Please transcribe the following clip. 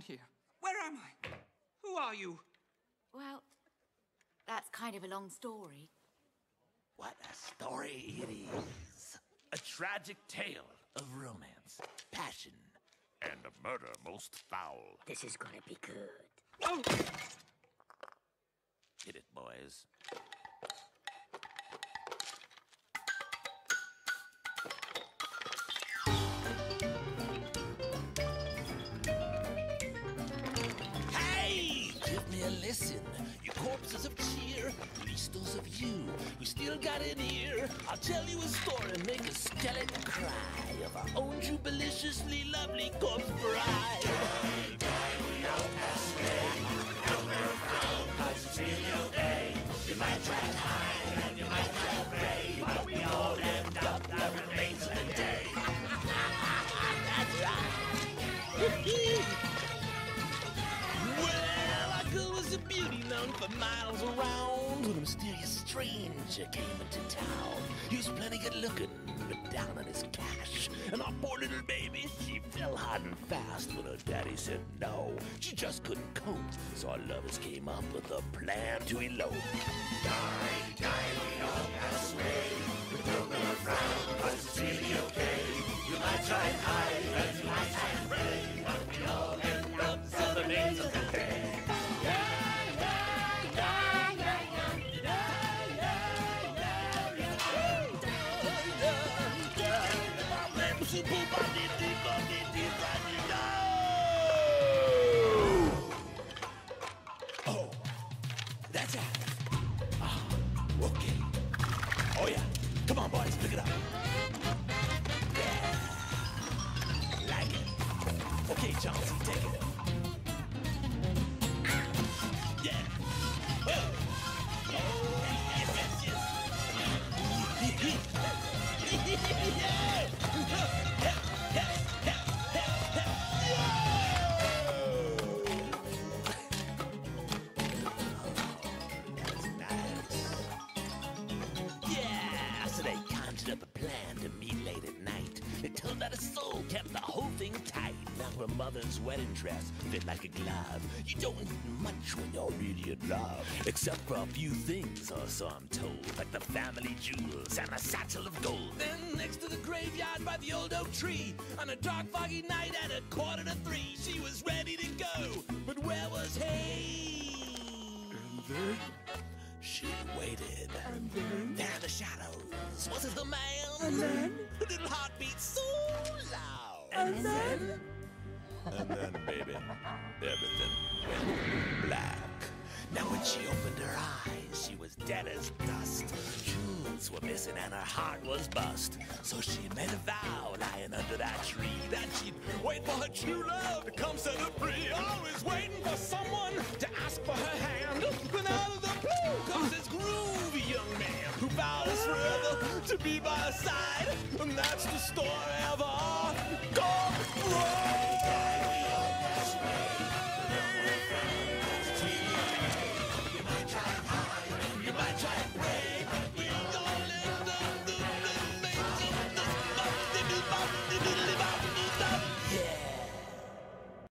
here. Where am I? Who are you? Well, that's kind of a long story. What a story it is. A tragic tale of romance, passion, and a murder most foul. This is gonna be good. Oh! Hit it, boys. Listen. You corpses of cheer, least those of you who still got an ear. I'll tell you a story, and make a skeleton cry of our own jubiliciously lovely corpse bride. For miles around. When a mysterious stranger came into town, he was plenty good looking, but down on his cash. And our poor little baby, she fell hard and fast when her daddy said no. She just couldn't cope, so our lovers came up with a plan to elope. Oh, that's it. Ah, okay. Oh yeah. Come on, boys, pick it up. Yeah. Like it. Okay, Chauncey, take it. Yeah. Oh. Oh, yes, yes, yes. That's nice. Yeah, so they conjured up a plan to meet late at night. It turned out a soul kept the whole thing her mother's wedding dress fit like a glove. You don't need much when you're really in love. Except for a few things, or so I'm told. Like the family jewels and a satchel of gold. Then next to the graveyard by the old oak tree, on a dark foggy night at a quarter to three, she was ready to go. But where was he? And then she waited. And then? There in the shadows. Was it the man? And then? Her little heart beat dead as dust. Jewels were missing and her heart was bust. So she made a vow lying under that tree that she'd wait for her true love to come set her free. Always waiting for someone to ask for her hand. Then out of the blue comes this groovy young man who vows forever to be by her side. And that's the story of our